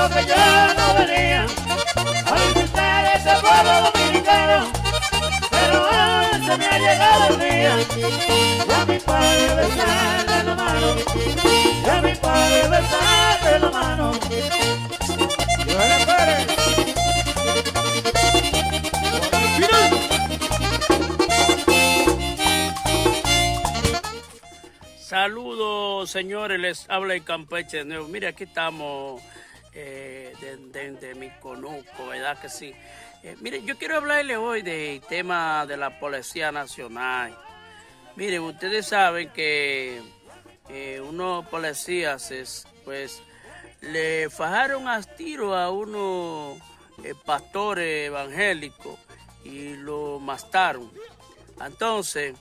tiempo que yo no venía a visitar este pueblo dominicano. Pero ahora se me ha llegado el día a mi padre besarle la mano. Y mi padre besarle la mano. Pérez. Saludos, señores, les habla el Campeche de nuevo. Mire, aquí estamos eh, de, mi conuco, ¿verdad que sí? Eh, mire, yo quiero hablarle hoy del tema de la Policía Nacional. Miren, ustedes saben que eh, unos policías, es, pues, le fajaron a tiro a unos eh, pastores evangélicos y lo mataron. Entonces,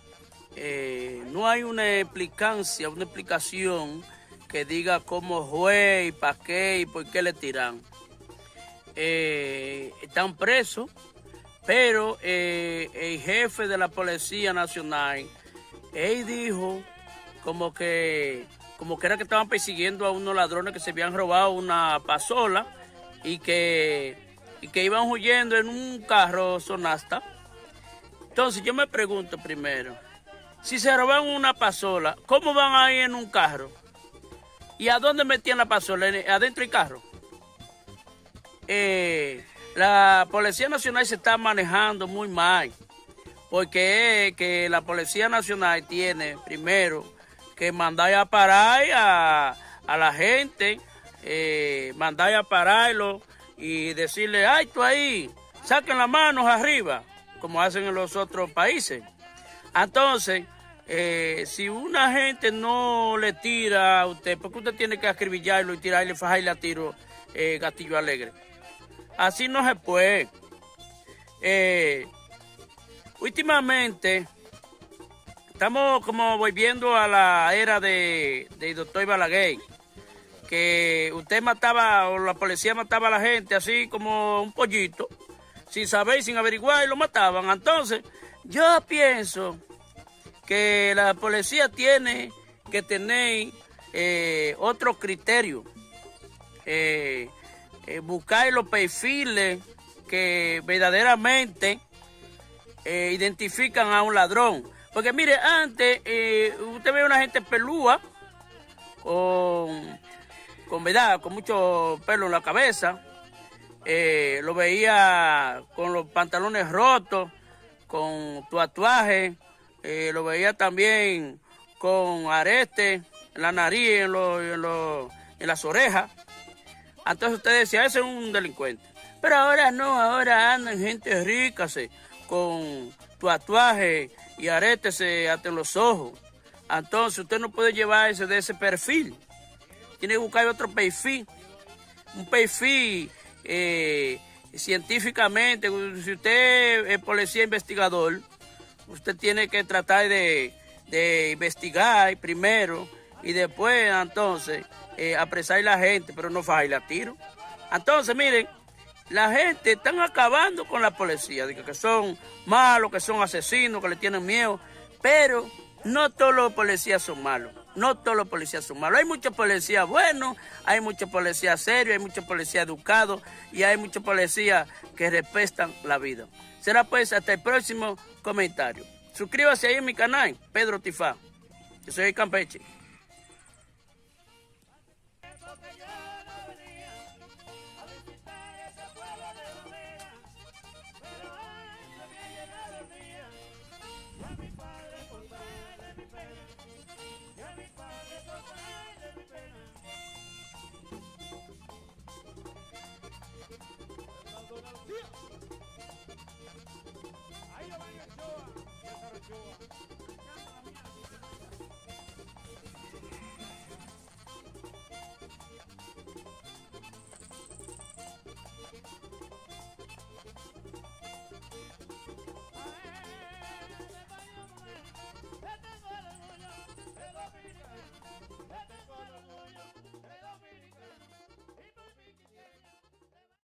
eh, no hay una explicancia, una explicación que diga cómo fue y para qué y por qué le tiran. Eh, están presos, pero eh, el jefe de la Policía Nacional, él dijo como que, como que era que estaban persiguiendo a unos ladrones que se habían robado una pasola y que, y que iban huyendo en un carro sonasta. Entonces yo me pregunto primero, si se roban una pasola, ¿cómo van a en un carro? ¿Y a dónde metían la pasola? ¿Adentro del carro? Eh, la Policía Nacional se está manejando muy mal, porque es que la Policía Nacional tiene primero que mandar a parar a, a la gente, eh, mandar a pararlo y decirle, ay, tú ahí, saquen las manos arriba, como hacen en los otros países. Entonces, eh, si una gente no le tira a usted, porque usted tiene que acribillarlo y tirarle, fajarle a tiro eh, gatillo alegre. Así no se puede. Eh, últimamente, estamos como volviendo a la era de, de doctor Balaguer, que usted mataba, o la policía mataba a la gente así como un pollito, sin saber, sin averiguar, y lo mataban. Entonces, yo pienso que la policía tiene que tener eh, otro criterio, eh, eh, buscar los perfiles que verdaderamente eh, identifican a un ladrón. Porque mire, antes usted ve una gente pelúa, con, con, ¿verdad? con mucho pelo en la cabeza, lo veía con los pantalones rotos, con tatuajes, eh, lo veía también con arete en la nariz, en, lo, en, lo, en las orejas. Entonces usted decía, ese es un delincuente. Pero ahora no, ahora andan gente rica, se, con tatuajes y aretes hasta en los ojos. Entonces usted no puede llevarse de ese perfil. Tiene que buscar otro perfil. Un perfil eh, científicamente. Si usted es policía investigador, usted tiene que tratar de, de investigar primero y después entonces eh, apresar a la gente, pero no fajarle a tiro. Entonces, miren, la gente están acabando con la policía, de que son malos, que son asesinos, que le tienen miedo, pero no todos los policías son malos. No todos los policías son malos. Hay muchos policías buenos, hay muchos policías serios, hay muchos policías educados y hay muchos policías que respetan la vida. Será pues hasta el próximo comentario. Suscríbase ahí en mi canal, Pedro Tifá. Yo soy el Campeche.